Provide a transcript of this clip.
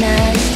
nice